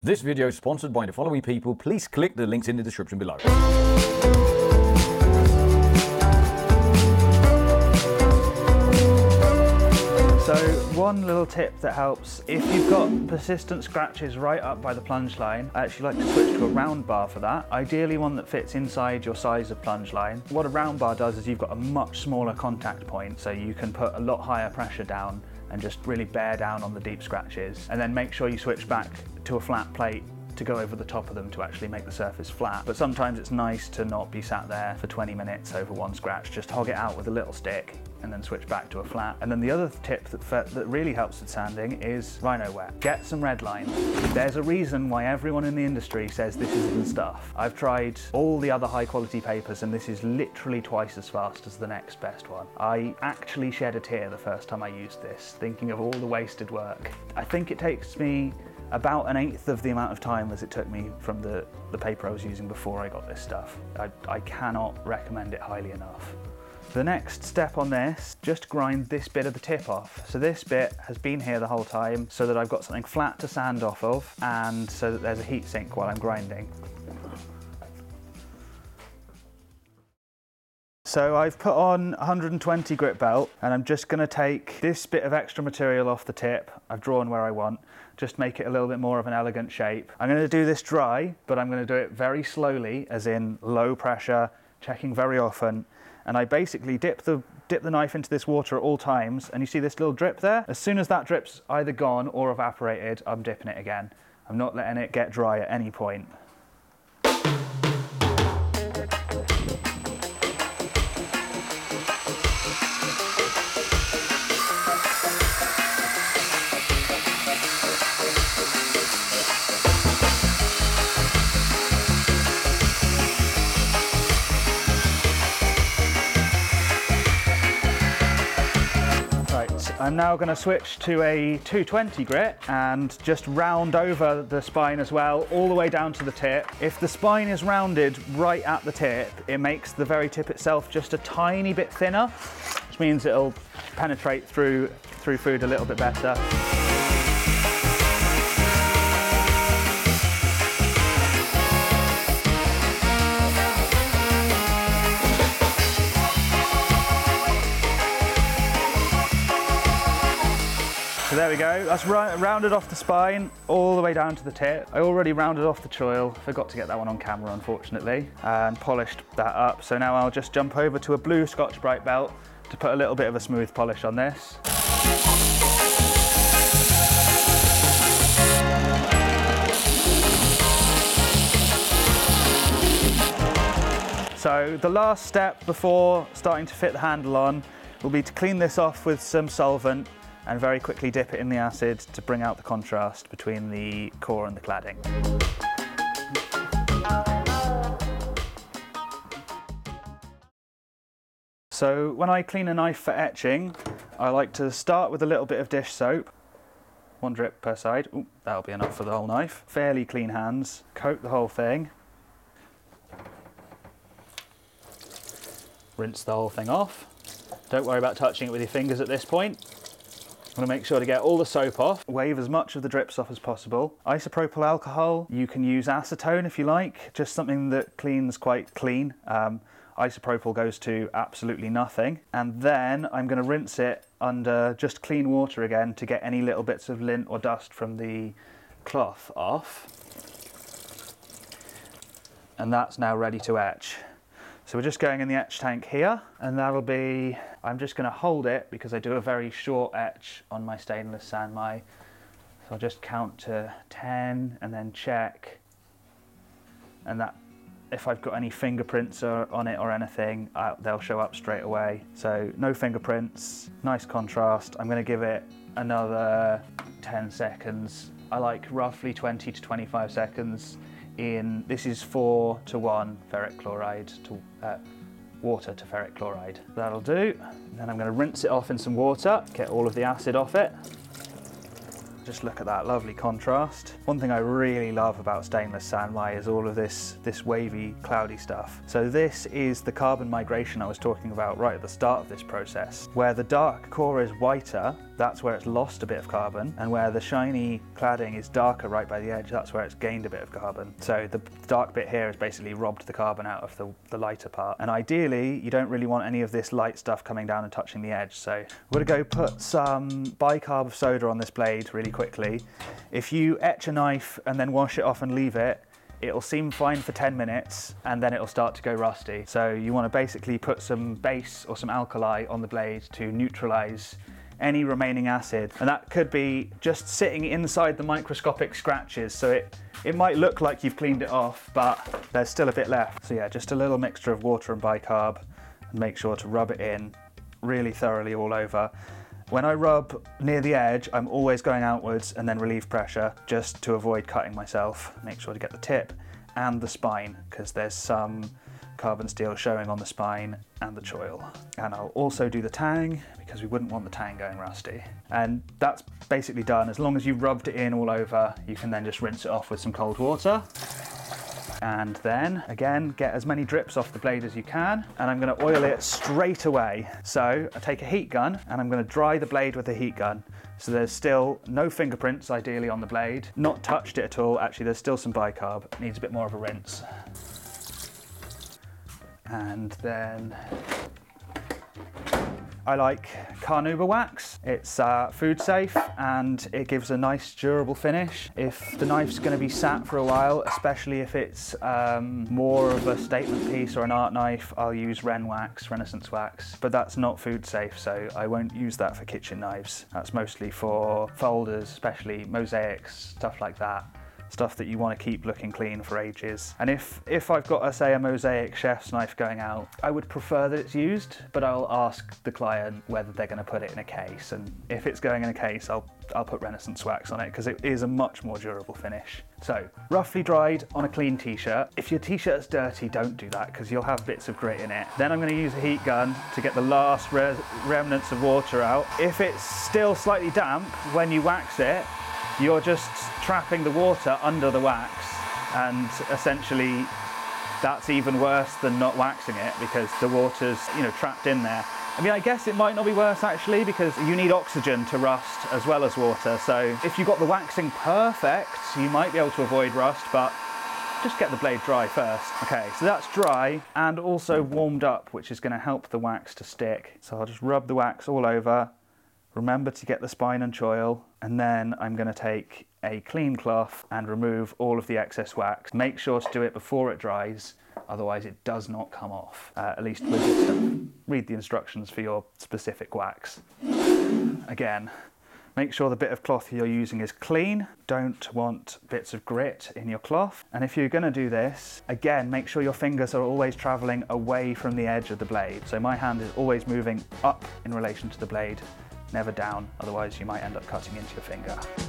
This video is sponsored by the following people. Please click the links in the description below. So one little tip that helps, if you've got persistent scratches right up by the plunge line, I actually like to switch to a round bar for that. Ideally one that fits inside your size of plunge line. What a round bar does is you've got a much smaller contact point, so you can put a lot higher pressure down and just really bear down on the deep scratches. And then make sure you switch back to a flat plate to go over the top of them to actually make the surface flat. But sometimes it's nice to not be sat there for 20 minutes over one scratch. Just hog it out with a little stick and then switch back to a flat. And then the other tip that, that really helps with sanding is Rhynowet. Get some Redline. There's a reason why everyone in the industry says this is the stuff. I've tried all the other high quality papers and this is literally twice as fast as the next best one. I actually shed a tear the first time I used this, thinking of all the wasted work. I think it takes me about an eighth of the amount of time as it took me from the, the paper I was using before I got this stuff. I, I cannot recommend it highly enough. The next step on this, just grind this bit of the tip off. So this bit has been here the whole time so that I've got something flat to sand off of and so that there's a heat sink while I'm grinding. So I've put on 120 grit belt and I'm just going to take this bit of extra material off the tip. I've drawn where I want, just make it a little bit more of an elegant shape. I'm going to do this dry, but I'm going to do it very slowly, as in low pressure, checking very often. And I basically dip the, dip the knife into this water at all times, and you see this little drip there? As soon as that drip's either gone or evaporated, I'm dipping it again. I'm not letting it get dry at any point. I'm now going to switch to a 220 grit and just round over the spine as well, all the way down to the tip. If the spine is rounded right at the tip, it makes the very tip itself just a tiny bit thinner, which means it'll penetrate through, through food a little bit better. There we go. That's rounded off the spine all the way down to the tip. I already rounded off the choil. Forgot to get that one on camera, unfortunately, and polished that up. So now I'll just jump over to a blue Scotch-Brite belt to put a little bit of a smooth polish on this. So the last step before starting to fit the handle on will be to clean this off with some solvent and very quickly dip it in the acid to bring out the contrast between the core and the cladding. So when I clean a knife for etching, I like to start with a little bit of dish soap, one drip per side. Ooh, that'll be enough for the whole knife. Fairly clean hands, coat the whole thing. Rinse the whole thing off. Don't worry about touching it with your fingers at this point. I'm gonna make sure to get all the soap off, wave as much of the drips off as possible. Isopropyl alcohol, you can use acetone if you like, just something that cleans quite clean. Um, isopropyl goes to absolutely nothing. And then I'm gonna rinse it under just clean water again to get any little bits of lint or dust from the cloth off. And that's now ready to etch. So we're just going in the etch tank here and that'll be, I'm just gonna hold it because I do a very short etch on my stainless Sanmai. So I'll just count to 10 and then check. And that, if I've got any fingerprints on it or anything, I, they'll show up straight away. So no fingerprints, nice contrast. I'm gonna give it another 10 seconds. I like roughly 20 to 25 seconds in, this is 4 to 1 ferric chloride to uh, water to ferric chloride. That'll do. Then I'm going to rinse it off in some water, get all of the acid off it. Just look at that lovely contrast. One thing I really love about stainless Sanmai is all of this, this wavy, cloudy stuff. So this is the carbon migration I was talking about right at the start of this process. Where the dark core is whiter, that's where it's lost a bit of carbon, and where the shiny cladding is darker right by the edge, that's where it's gained a bit of carbon. So the dark bit here has basically robbed the carbon out of the, the lighter part. And ideally, you don't really want any of this light stuff coming down and touching the edge. So we're gonna go put some bicarb of soda on this blade really quickly. If you etch a knife and then wash it off and leave it, it'll seem fine for 10 minutes and then it'll start to go rusty. So you want to basically put some base or some alkali on the blade to neutralize any remaining acid. And that could be just sitting inside the microscopic scratches. So it, it might look like you've cleaned it off, but there's still a bit left. So yeah, just a little mixture of water and bicarb and make sure to rub it in really thoroughly all over. When I rub near the edge, I'm always going outwards and then relieve pressure just to avoid cutting myself. Make sure to get the tip and the spine because there's some carbon steel showing on the spine and the choil. And I'll also do the tang because we wouldn't want the tang going rusty. And that's basically done. As long as you've rubbed it in all over, you can then just rinse it off with some cold water. And then again, get as many drips off the blade as you can. And I'm gonna oil it straight away. So I take a heat gun and I'm gonna dry the blade with a heat gun. So there's still no fingerprints ideally on the blade, not touched it at all. Actually, there's still some bicarb, it needs a bit more of a rinse. And then I like Carnauba wax. It's uh, food safe and it gives a nice durable finish. If the knife's going to be sat for a while, especially if it's um, more of a statement piece or an art knife, I'll use Ren wax, Renaissance wax, but that's not food safe, so I won't use that for kitchen knives. That's mostly for folders, especially mosaics, stuff like that stuff that you want to keep looking clean for ages. And if, if I've got, a, say, a mosaic chef's knife going out, I would prefer that it's used, but I'll ask the client whether they're going to put it in a case. And if it's going in a case, I'll, I'll put Renaissance wax on it because it is a much more durable finish. So, roughly dried on a clean t-shirt. If your t-shirt's dirty, don't do that because you'll have bits of grit in it. Then I'm going to use a heat gun to get the last re remnants of water out. If it's still slightly damp when you wax it, you're just trapping the water under the wax and essentially that's even worse than not waxing it because the water's you know trapped in there. I mean I guess it might not be worse actually because you need oxygen to rust as well as water so if you got the waxing perfect you might be able to avoid rust but just get the blade dry first. Okay, so that's dry and also warmed up, which is gonna help the wax to stick. So I'll just rub the wax all over, Remember to get the spine and choil and then I'm going to take a clean cloth and remove all of the excess wax. Make sure to do it before it dries, otherwise it does not come off, uh, at least. Read the instructions for your specific wax. Again, Make sure the bit of cloth you're using is clean. Don't want bits of grit in your cloth. And if you're gonna do this, again, make sure your fingers are always traveling away from the edge of the blade. So my hand is always moving up in relation to the blade never down, otherwise you might end up cutting into your finger.